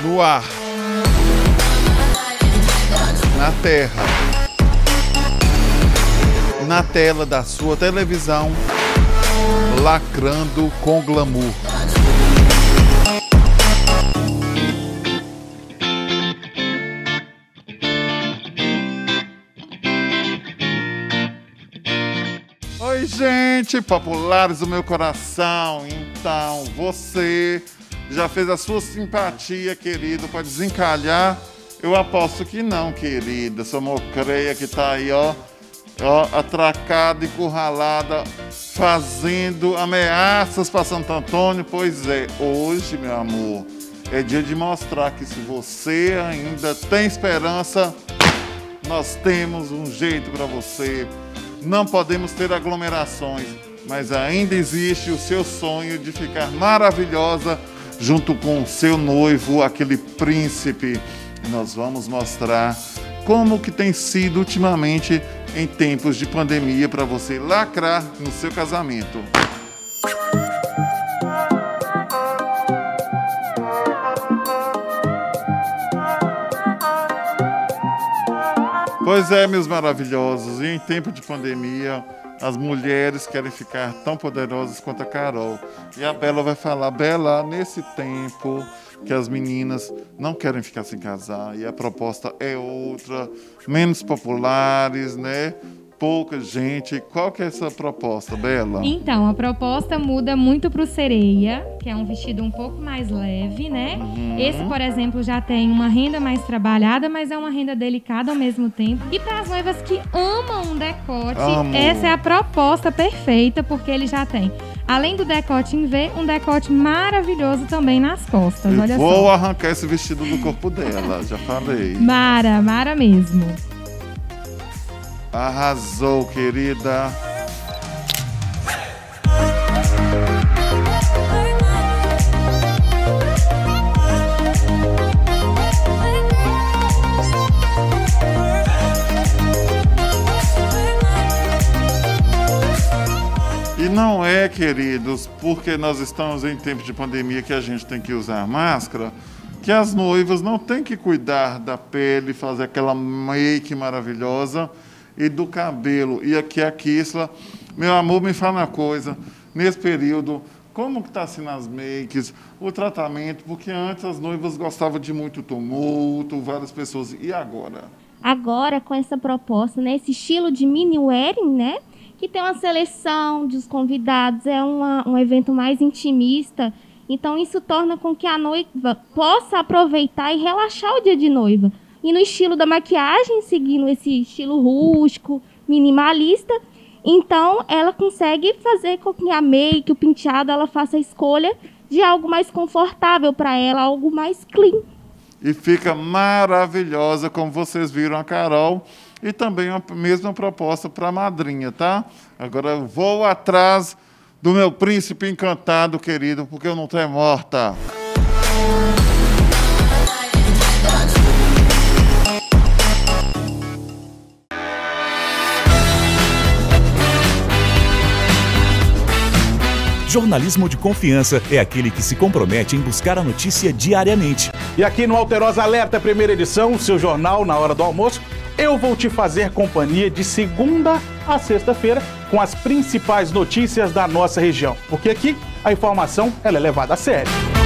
No ar. Na terra. Na tela da sua televisão. Lacrando com glamour. Oi, gente, populares do meu coração. Então, você já fez a sua simpatia, querido, para desencalhar? Eu aposto que não, querida. Sua mocreia que tá aí, ó, ó, atracada e curralada, fazendo ameaças para Santo Antônio. Pois é, hoje, meu amor, é dia de mostrar que se você ainda tem esperança, nós temos um jeito para você. Não podemos ter aglomerações, mas ainda existe o seu sonho de ficar maravilhosa junto com seu noivo, aquele príncipe. Nós vamos mostrar como que tem sido ultimamente em tempos de pandemia para você lacrar no seu casamento. Pois é, meus maravilhosos, e em tempo de pandemia, as mulheres querem ficar tão poderosas quanto a Carol. E a Bela vai falar, Bela, nesse tempo que as meninas não querem ficar sem casar e a proposta é outra, menos populares, né? Pouca gente. Qual que é essa proposta, Bela? Então, a proposta muda muito pro sereia, que é um vestido um pouco mais leve, né? Uhum. Esse, por exemplo, já tem uma renda mais trabalhada, mas é uma renda delicada ao mesmo tempo. E para as noivas que amam um decote, Amo. essa é a proposta perfeita, porque ele já tem, além do decote em V, um decote maravilhoso também nas costas. Eu Olha vou só. arrancar esse vestido do corpo dela, já falei. Mara, Mara mesmo. Arrasou, querida. E não é, queridos, porque nós estamos em tempo de pandemia que a gente tem que usar máscara, que as noivas não têm que cuidar da pele, fazer aquela make maravilhosa e do cabelo. E aqui a Kisla, meu amor, me fala uma coisa, nesse período, como que está sendo as makes, o tratamento, porque antes as noivas gostavam de muito tumulto, várias pessoas, e agora? agora com essa proposta, né, esse estilo de mini wedding, né, que tem uma seleção dos convidados, é uma, um evento mais intimista. Então isso torna com que a noiva possa aproveitar e relaxar o dia de noiva. E no estilo da maquiagem, seguindo esse estilo rústico, minimalista, então ela consegue fazer com que a make, o penteado, ela faça a escolha de algo mais confortável para ela, algo mais clean. e fica maravilhosa, como vocês viram a Carol, e também a mesma proposta para a madrinha, tá? Agora eu vou atrás do meu príncipe encantado, querido, porque eu não tô é morta. Jornalismo de confiança é aquele que se compromete em buscar a notícia diariamente. E aqui no Alterosa Alerta, primeira edição, seu jornal na hora do almoço, eu vou te fazer companhia de segunda a sexta-feira com as principais notícias da nossa região. Porque aqui a informação ela é levada a sério.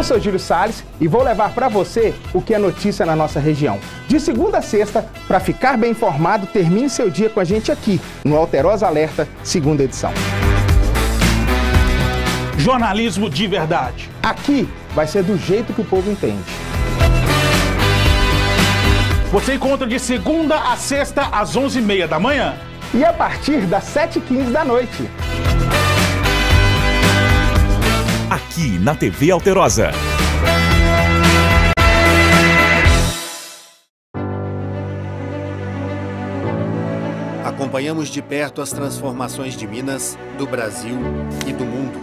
Eu sou Júlio Salles e vou levar para você o que é notícia na nossa região. De segunda a sexta, para ficar bem informado, termine seu dia com a gente aqui no Alterosa Alerta, segunda edição. Jornalismo de verdade. Aqui vai ser do jeito que o povo entende. Você encontra de segunda a sexta às 11h30 da manhã. E a partir das 7h15 da noite. Aqui na TV Alterosa. Acompanhamos de perto as transformações de Minas, do Brasil e do mundo.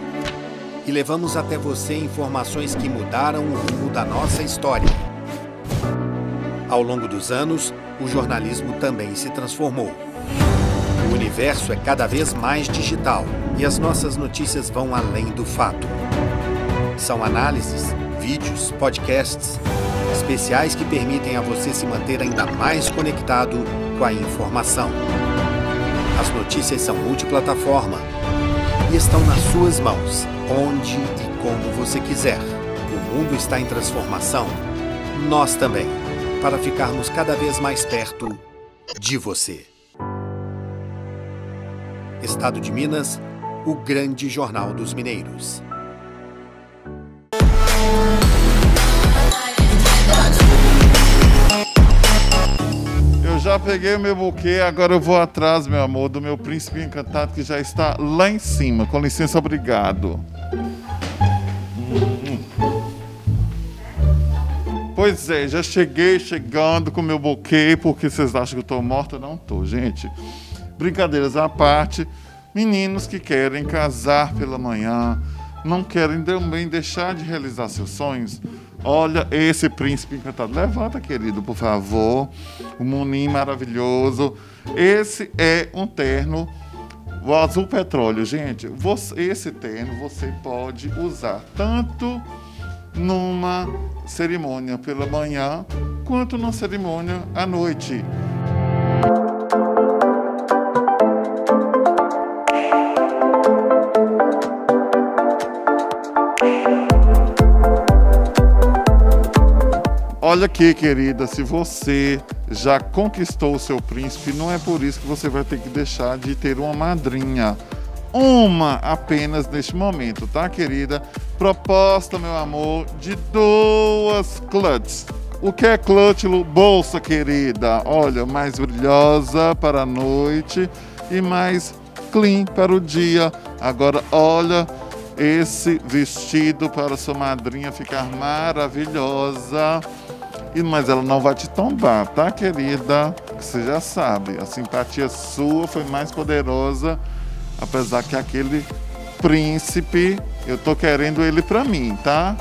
E levamos até você informações que mudaram o rumo da nossa história. Ao longo dos anos, o jornalismo também se transformou. O universo é cada vez mais digital e as nossas notícias vão além do fato. São análises, vídeos, podcasts, especiais que permitem a você se manter ainda mais conectado com a informação. As notícias são multiplataforma e estão nas suas mãos, onde e como você quiser. O mundo está em transformação, nós também, para ficarmos cada vez mais perto de você. Estado de Minas, o grande jornal dos mineiros. Peguei meu buquê, agora eu vou atrás, meu amor, do meu príncipe encantado que já está lá em cima. Com licença, obrigado. Pois é, já cheguei chegando com meu buquê, porque vocês acham que eu tô morta? Não tô, gente. Brincadeiras à parte, meninos que querem casar pela manhã, não querem também deixar de realizar seus sonhos. Olha esse príncipe encantado. Levanta, querido, por favor. O Munim maravilhoso. Esse é um terno o azul petróleo, gente. Você, esse terno você pode usar tanto numa cerimônia pela manhã quanto numa cerimônia à noite. Olha aqui, querida, se você já conquistou o seu príncipe, não é por isso que você vai ter que deixar de ter uma madrinha. Uma apenas neste momento, tá, querida? Proposta, meu amor, de duas clutches. O que é clutch? Bolsa, querida. Olha, mais brilhosa para a noite e mais clean para o dia. Agora, olha esse vestido para sua madrinha ficar maravilhosa. Mas ela não vai te tombar, tá, querida? Você já sabe, a simpatia sua foi mais poderosa, apesar que aquele príncipe, eu tô querendo ele pra mim, tá?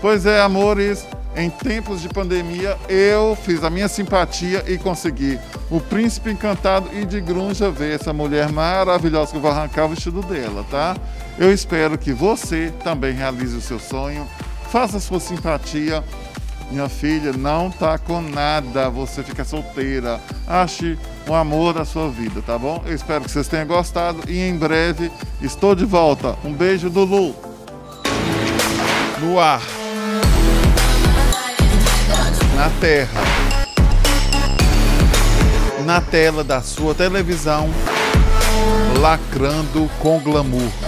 Pois é, amores, em tempos de pandemia, eu fiz a minha simpatia e consegui o príncipe encantado e de grunja ver essa mulher maravilhosa que eu vou arrancar o vestido dela, tá? Eu espero que você também realize o seu sonho, faça a sua simpatia minha filha não tá com nada, você fica solteira. Ache o amor da sua vida, tá bom? Eu espero que vocês tenham gostado e em breve estou de volta. Um beijo do Lu. No ar. Na terra. Na tela da sua televisão. Lacrando com glamour.